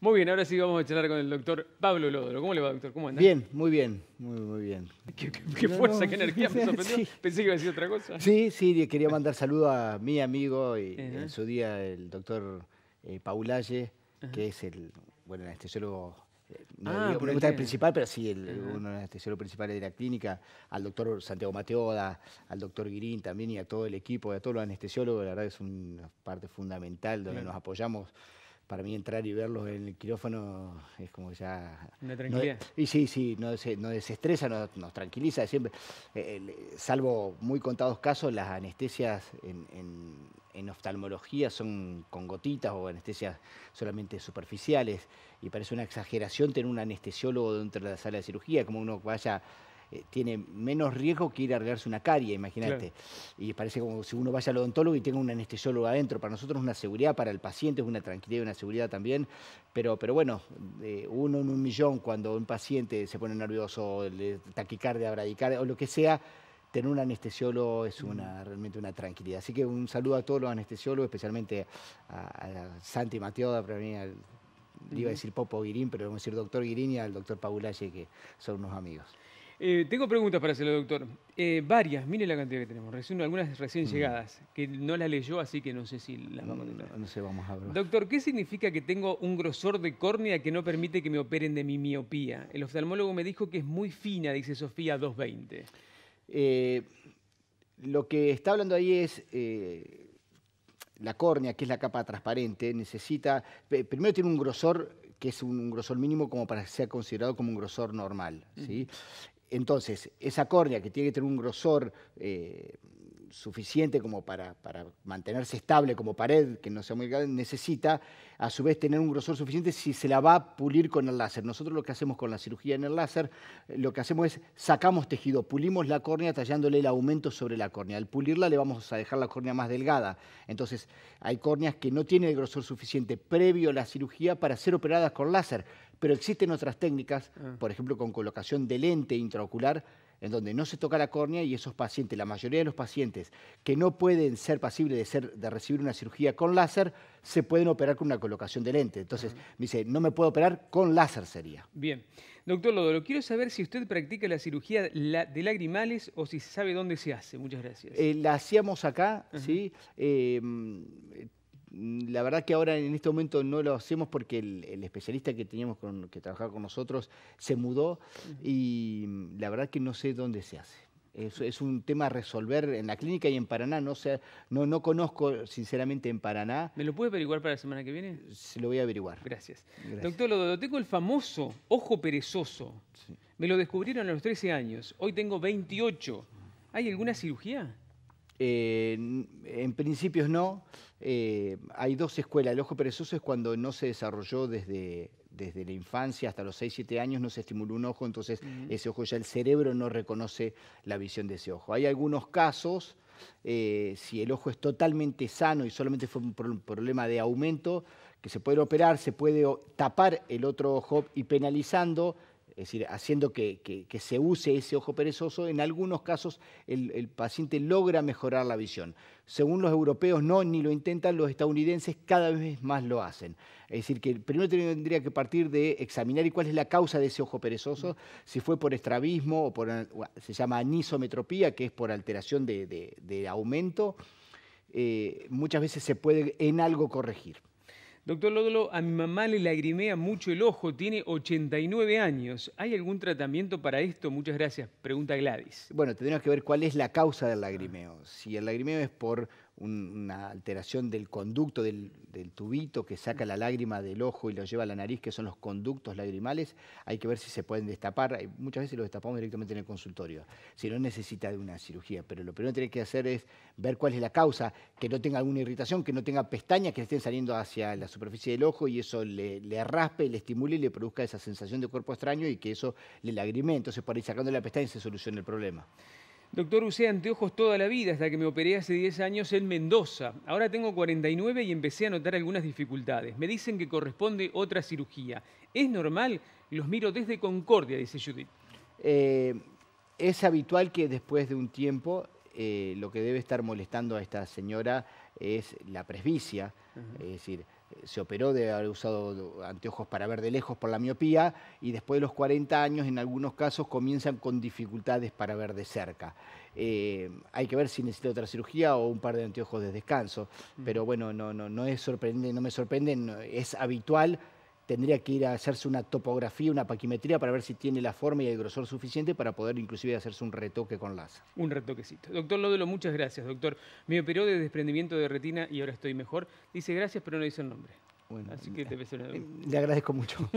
Muy bien, ahora sí vamos a charlar con el doctor Pablo Lódolo. ¿Cómo le va, doctor? ¿Cómo anda? Bien, muy bien, muy, muy bien. ¿Qué, qué- qué No, fuerza, no, qué energía me sorprendió. sí. Pensé que iba a decir otra cosa. Sí, sí, quería mandar saludo a mi amigo y en su día el doctor eh, Paulaye, que es el, bueno, el anestesiólogo, eh, no Ah, digo- el gusta el tema. principal, pero sí el, Ajá. uno de los anestesiólogos principales de la clínica, al doctor Santiago Mateoda, al doctor Guirín también y a todo el equipo, a todos los anestesiólogos, la verdad es una parte fundamental donde nos apoyamos. Para mí entrar y verlos en el quirófano es como ya... Una no- tranquilidad. y sí, sí, nos, nos desestresa, nos, nos tranquiliza siempre. Eh, el- salvo muy contados casos, las anestesias en, en- en oftalmología son con gotitas o anestesias solamente superficiales. Y parece una exageración tener un anestesiólogo dentro de la sala de cirugía, como uno vaya. Eh, tiene menos riesgo que ir a arreglarse una carie, imagínate. Y parece como si uno vaya al odontólogo y tenga un anestesiólogo adentro. Para nosotros es una seguridad, para el paciente es una tranquilidad y una seguridad también. Pero, pero bueno, eh, uno en un millón, cuando un paciente se pone nervioso, le taquicardia, bradicardia o lo que sea, tener un anestesiólogo es una, realmente una tranquilidad. Así que un saludo a todos los anestesiólogos, especialmente a, a Santi Mateoda, para mí, al- le iba a decir Popo Guirín, pero vamos a decir doctor Guirín y al doctor Paulaye, que son unos amigos. Eh, tengo preguntas para hacerle, doctor. Eh, varias, mire la cantidad que tenemos. Recién, algunas recién Mm. llegadas, que no las leyó, así que no sé si las vamos a No, contestar. no sé, vamos a ver. Doctor, ¿qué significa que tengo un grosor de córnea que no permite que me operen de mi miopía? El oftalmólogo me dijo que es muy fina, dice Sofía 220. Eh, lo que está hablando ahí es la córnea, que es la capa transparente, necesita, primero tiene un grosor que es un, un grosor mínimo como para que sea considerado como un grosor normal. ¿sí? Entonces, esa córnea que tiene que tener un grosor eh, suficiente como para, para mantenerse estable como pared, que no sea muy grande, necesita a su vez tener un grosor suficiente si se la va a pulir con el láser. Nosotros lo que hacemos con la cirugía en el láser, eh, lo que hacemos es sacamos tejido, pulimos la córnea tallándole el aumento sobre la córnea. Al pulirla le vamos a dejar la córnea más delgada. Entonces, hay córneas que no tienen el grosor suficiente previo a la cirugía para ser operadas con láser, pero existen otras técnicas, Ah. por ejemplo, con colocación de lente intraocular, en donde no se toca la córnea y esos pacientes, la mayoría de los pacientes que no pueden ser pasibles de, ser, de recibir una cirugía con láser, se pueden operar con una colocación de lente. Entonces, me dice, no me puedo operar con láser sería. Bien. Doctor Lodolo, quiero saber si usted practica la cirugía de lagrimales o si sabe dónde se hace. Muchas gracias. Eh, la hacíamos acá, ¿sí? Eh, mm, la verdad que ahora en este momento no lo hacemos porque el, el especialista que teníamos con- que trabajaba con nosotros se mudó y mm, la verdad que no sé dónde se hace. Es, es un tema a resolver en la clínica y en Paraná. No, sé, no, no conozco sinceramente en Paraná. ¿Me lo puede averiguar para la semana que viene? Se lo voy a averiguar. Gracias. Gracias. Doctor Lodolo, tengo el famoso ojo perezoso. Me lo descubrieron a los 13 años. Hoy tengo 28. ¿Hay alguna cirugía? Eh, en principios no. Eh, hay dos escuelas. El ojo perezoso es cuando no se desarrolló desde, desde la infancia hasta los 6, 7 años, no se estimuló un ojo, entonces ese ojo ya el cerebro no reconoce la visión de ese ojo. Hay algunos casos, eh, si el ojo es totalmente sano y solamente fue un pro- problema de aumento, que se puede operar, se puede tapar el otro ojo y penalizando es decir, haciendo que, se use ese ojo perezoso, en algunos casos el, paciente logra mejorar la visión. Según los europeos no, ni lo intentan, los estadounidenses cada vez más lo hacen. Es decir, que primero tendría que partir de examinar y cuál es la causa de ese ojo perezoso, si fue por estrabismo o por, se llama anisometropía, que es por alteración de aumento, eh, muchas veces se puede en algo corregir. Doctor Lodolo, a mi mamá le lagrimea mucho el ojo, tiene 89 años. ¿Hay algún tratamiento para esto? Muchas gracias. Pregunta Gladys. Bueno, tendríamos que ver cuál es la causa del lagrimeo. Si el lagrimeo es por un- una alteración del conducto, del, tubito que saca la lágrima del ojo y lo lleva a la nariz, que son los conductos lagrimales, hay que ver si se pueden destapar. Muchas veces los destapamos directamente en el consultorio, si no necesita de una cirugía. Pero lo primero que tiene que hacer es ver cuál es la causa, que no tenga alguna irritación, que no tenga pestañas que estén saliendo hacia la superficie del ojo y eso le, raspe, le estimule y le produzca esa sensación de cuerpo extraño y que eso le lagrimee. Entonces, por ahí sacando la pestaña se soluciona el problema. Doctor, usé anteojos toda la vida hasta que me operé hace 10 años en Mendoza. Ahora tengo 49 y empecé a notar algunas dificultades. Me dicen que corresponde otra cirugía. ¿Es normal? Los miro desde Concordia, dice Judith. Eh, es habitual que después de un tiempo eh, lo que debe estar molestando a esta señora es la presbicia, es decir, se operó de haber usado anteojos para ver de lejos por la miopía y después de los 40 años en algunos casos comienzan con dificultades para ver de cerca. Eh, hay que ver si necesita otra cirugía o un par de anteojos de descanso, pero bueno, no, no, no es sorprendente, no me sorprende, es habitual tendría que ir a hacerse una topografía, una paquimetría para ver si tiene la forma y el grosor suficiente para poder inclusive hacerse un retoque con láser. Un retoquecito. Doctor Lodelo, muchas gracias, doctor. Me operó de desprendimiento de retina y ahora estoy mejor. Dice gracias, pero no dice el nombre. Bueno, Así que te Le agradezco mucho.